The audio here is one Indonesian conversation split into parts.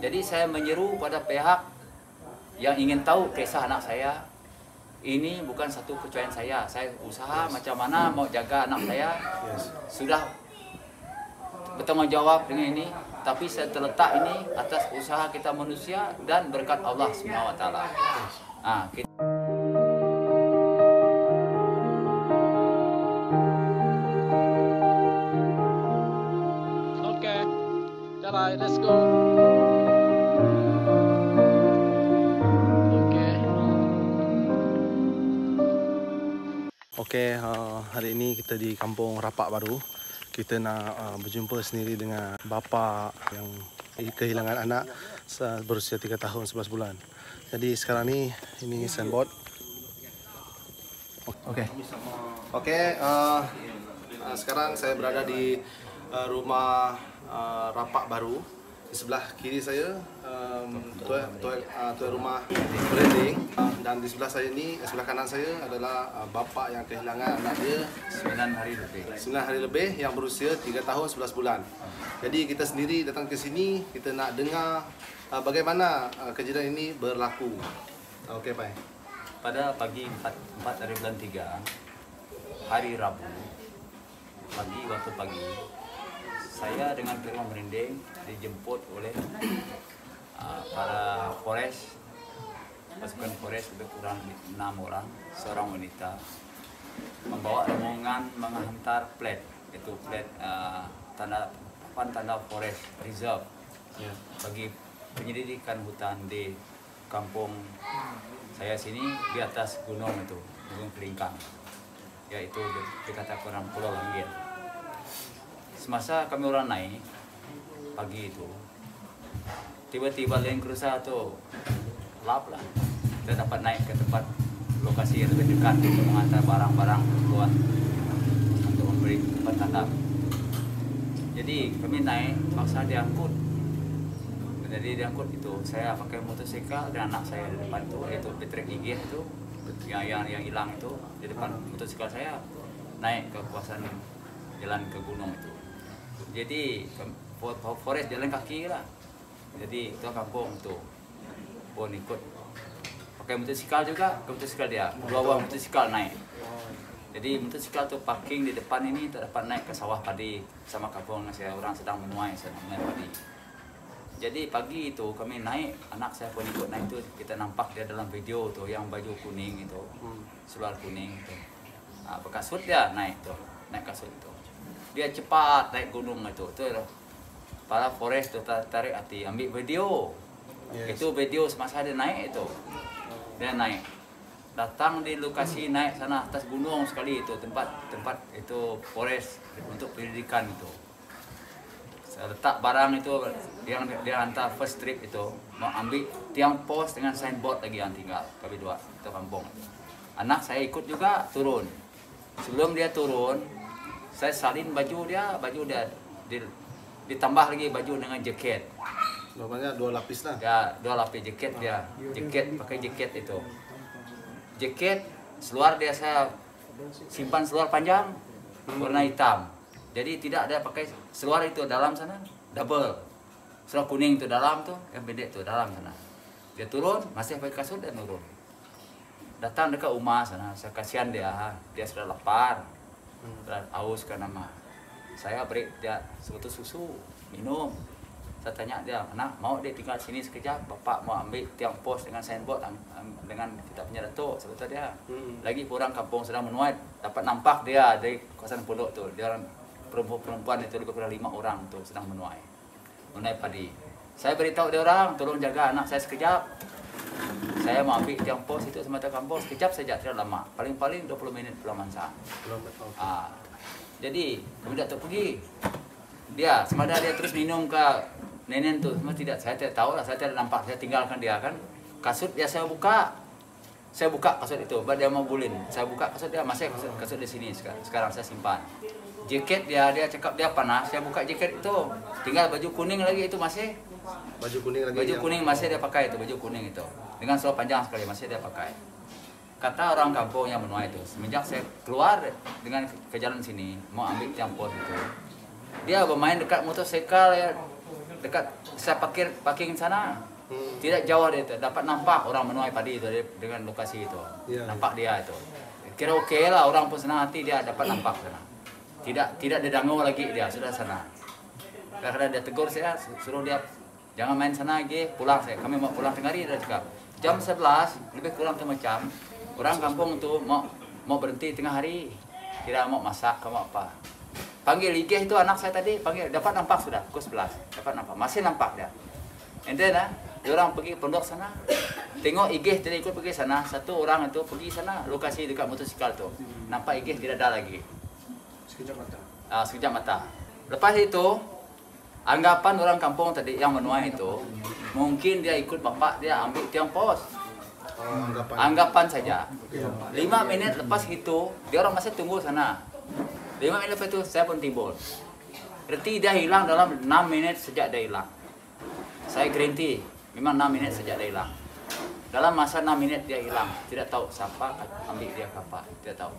Jadi saya menyeru pada pihak yang ingin tahu kisah anak saya. Ini bukan satu kecuaian saya. Saya usaha macam mana mau jaga anak saya. Yes. Sudah bertanggung jawab dengan ini. Tapi saya terletak ini atas usaha kita manusia dan berkat Allah wa taala. Ah, kita Okey, uh, hari ini kita di kampung Rapak Baru. Kita nak uh, berjumpa sendiri dengan bapa yang kehilangan anak berusia 3 tahun 11 bulan. Jadi sekarang ni ini signboard. Okey. Okey, uh, uh, sekarang saya berada di uh, rumah uh, Rapak Baru. Di sebelah kiri saya um, tuan, tuan, uh, tuan rumah branding uh, dan di sebelah saya ni, sebelah kanan saya adalah uh, bapa yang kehilangan anak dia 9 hari lebih. 9 hari lebih yang berusia 3 tahun 11 bulan. Jadi kita sendiri datang ke sini kita nak dengar uh, bagaimana uh, kejadian ini berlaku. Okey, Pai. Pada pagi 4, 4 hari bulan 3 hari Rabu pagi waktu pagi saya dengan firman merinding dijemput oleh uh, para Polres pasukan Polres lebih kurang 6 orang seorang wanita membawa rombongan menghantar plat itu plat uh, tanda papan tanda Forest Reserve Ya. bagi penyelidikan hutan di kampung saya sini di atas gunung itu gunung Kelingkang. Yaitu di- dikatakan orang Pulau Langgir semasa kami orang naik pagi itu tiba-tiba Land Cruiser tu lap lah. Kita dapat naik ke tempat lokasi yang lebih dekat untuk mengantar barang-barang keluar untuk memberi tempat tanam jadi kami naik paksa diangkut jadi diangkut itu. Saya pakai motosikal dan anak saya di depan itu yaitu Patrick Igih itu yang yang yang hilang itu di depan motosikal saya naik ke kawasan jalan ke gunung itu jadi forest jalan kaki lah. Jadi itu kampung tuh pun ikut. Pakai motosikal juga ke motosikal dia. Dua buah motosikal naik. Jadi motosikal tuh parking di depan ini tak dapat naik ke sawah padi. Sama kampung saya orang sedang menuai sedang menuai padi. Jadi pagi itu kami naik anak saya pun ikut naik itu kita nampak dia dalam video tuh yang baju kuning itu. Hmm. seluar kuning itu nah, kasut dia naik tuh naik kasut itu. Dia cepat naik gunung itu tuh para forest tuh tar- tarik hati ambil video. Yes. itu video semasa dia naik itu. Dia naik. Datang di lokasi naik sana atas gunung sekali itu tempat tempat itu forest untuk pendidikan itu. Saya letak barang itu yang dia hantar first trip itu. Mau ambil tiang pos dengan signboard lagi yang tinggal kami dua itu kampung anak saya ikut juga turun. Sebelum dia turun saya salin baju dia baju dia di- ditambah lagi baju dengan jaket. Namanya dua lapis lah. ya dua lapis jaket dia. Jaket pakai jaket itu. Jaket seluar dia saya simpan seluar panjang warna hitam. Jadi tidak ada pakai seluar itu dalam sana double. Seluar kuning itu dalam tuh yang pendek tuh dalam sana. Dia turun masih pakai kasut dan turun datang dekat rumah sana saya kasihan dia dia sudah lapar sudah haus karena mah saya beri dia sebetulnya susu minum. Saya tanya dia anak mau dia tinggal sini sekejap? Bapak mau ambil tiang pos dengan signboard dengan kita punya datuk sebetulnya dia. Hmm. lagi orang kampung sedang menuai dapat nampak dia dari kawasan pondok tu. Dia orang perempuan-perempuan itu lebih kurang lima orang tu sedang menuai. Menuai padi. Saya beritahu dia orang tolong jaga anak saya sekejap saya mau ambil tiang pos itu semata kampung sekejap saja tidak lama. Paling-paling 20 minit pulang mansa. Ah, jadi kami tak pergi. Dia semada dia terus minum ke nenek tu. Semua tidak saya tidak tahu lah saya tidak nampak. Saya tinggalkan dia kan. Kasut dia saya buka. Saya buka kasut itu buat dia mau bulin saya buka kasut dia masih kasut, kasut di sini sekarang, sekarang saya simpan. Jaket dia dia cakap dia panas. Saya buka jaket itu. Tinggal baju kuning lagi itu masih. Baju kuning lagi. baju kuning masih dia pakai itu baju kuning itu dengan seluar panjang sekali masih dia pakai. Kata orang kampung yang menuai itu semenjak saya keluar dengan ke jalan sini mau ambil campur itu dia bermain dekat motosikal ya dekat saya parkir parking sana. Hmm. tidak jauh dari itu dapat nampak orang menuai padi itu dengan lokasi itu. Ya. nampak dia itu. Kira oke lah orang pun senang hati dia dapat nampak sana. Tidak tidak dedango lagi dia sudah sana. Karena dia tegur saya su- suruh dia jangan main sana lagi pulang saya kami mau pulang tengah hari dia cakap jam 11 lebih kurang satu jam. Orang kampung itu mau mau berhenti tengah hari. Tidak mau masak kamu apa. Panggil IG itu anak saya tadi panggil dapat nampak sudah? Pukul 11 dapat nampak. Masih nampak dia. And then ah dia orang pergi pondok sana. Tengok IG tidak ikut pergi sana. Satu orang itu pergi sana lokasi dekat motosikal tu. Nampak IG tidak ada lagi. Sekejap mata. Ah, sekejap mata. Lepas itu, anggapan orang kampung tadi yang menuai itu, mungkin dia ikut bapak dia ambil tiang pos. Oh, anggapan. Anggapan saja. Lima menit lepas itu, dia orang masih tunggu sana. Lima menit lepas itu, saya pun timbul. Berarti dia hilang dalam 6 menit sejak dia hilang. Saya garanti, memang 6 menit sejak dia hilang. Dalam masa 6 menit dia hilang, tidak tahu siapa ambil dia kapan, tidak tahu.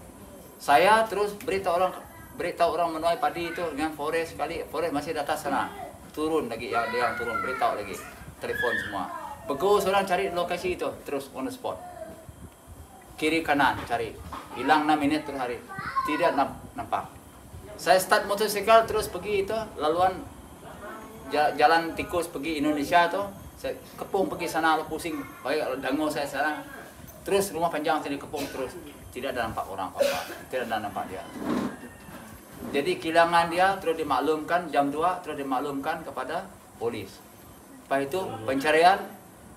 Saya terus beritahu orang beritahu orang menuai padi itu dengan forest sekali, forest masih di atas sana. Turun lagi yang dia yang turun, beritahu lagi. Telepon semua. Bagus orang cari lokasi itu terus on the spot. Kiri kanan cari. Hilang 6 menit terus hari. Tidak nam- nampak. Saya start motosikal terus pergi itu laluan ja- jalan tikus pergi Indonesia tuh saya kepung pergi sana pusing baik dango saya sana terus rumah panjang saya kepung terus tidak ada nampak orang apa tidak ada nampak dia jadi kilangan dia terus dimaklumkan jam 2 terus dimaklumkan kepada polis lepas itu pencarian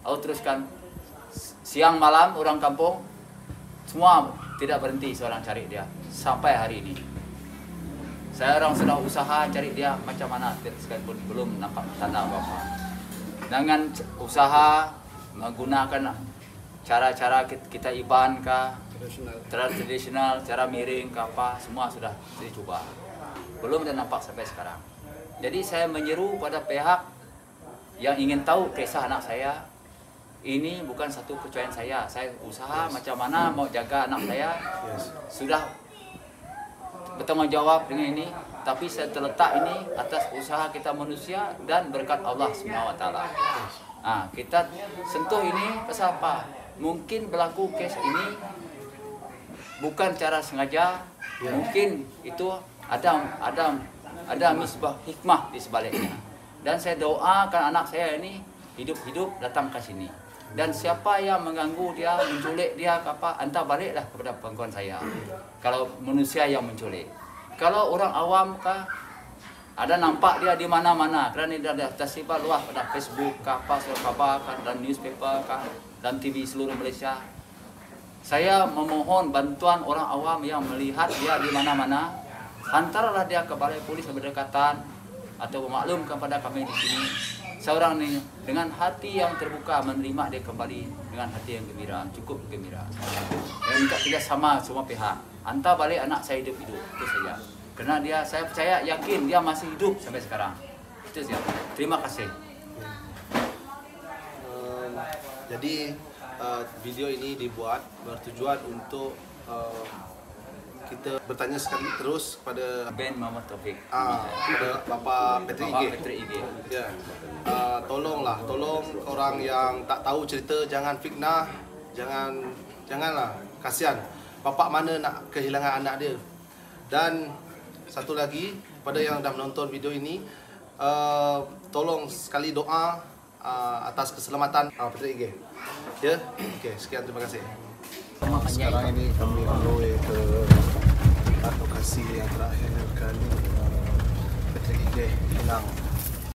aku teruskan siang malam orang kampung semua tidak berhenti seorang cari dia sampai hari ini saya orang sudah usaha cari dia macam mana sekalipun belum nampak tanda apa-apa. Dengan usaha menggunakan cara-cara kit- kita iban kah, Tradisional. cara tradisional, cara miring ke apa, semua sudah dicoba. Belum ada nampak sampai sekarang. Jadi saya menyeru pada pihak yang ingin tahu kisah anak saya, ini bukan satu kecuaian saya. Saya usaha macam mana mau jaga anak saya, Yes. sudah bertanggung jawab dengan ini tapi saya terletak ini atas usaha kita manusia dan berkat Allah wa taala. Ah, kita sentuh ini pasal apa? Mungkin berlaku kes ini bukan cara sengaja, mungkin itu ada ada ada misbah hikmah di sebaliknya. Dan saya doakan anak saya ini hidup-hidup datang ke sini. Dan siapa yang mengganggu dia, menculik dia, apa, anta baliklah kepada pangkuan saya. Kalau manusia yang menculik. Kalau orang awam kah, ada nampak dia di mana-mana kerana dia ada tersebar luas pada Facebook kah, apa, surat khabar kah, dan newspaper kah, dan TV seluruh Malaysia. Saya memohon bantuan orang awam yang melihat dia di mana-mana. Hantarlah dia ke balai polis berdekatan atau memaklum kepada kami di sini. Seorang ini dengan hati yang terbuka menerima dia kembali dengan hati yang gembira, cukup gembira. Dan minta tidak sama semua pihak. Hantar balik anak saya hidup-hidup, itu saja. Karena dia, saya percaya, yakin dia masih hidup sampai sekarang. Itu saja. Terima kasih. Um, jadi uh, video ini dibuat bertujuan untuk uh, kita bertanya sekali terus kepada Ben Muhammad Taufik. ah kepada Bapak Patrick Ige. Patrick Ige. Ya. Uh, tolonglah, tolong orang yang tak tahu cerita jangan fitnah, jangan janganlah kasihan. Bapak mana nak kehilangan anak dia. Dan satu lagi pada yang dah menonton video ini uh, tolong sekali doa uh, atas keselamatan uh, Patrick Ige. Ya. Okey, sekian terima kasih. Sekarang ini kami on the way ke lokasi yang terakhir kali uh, Patrick Ige hilang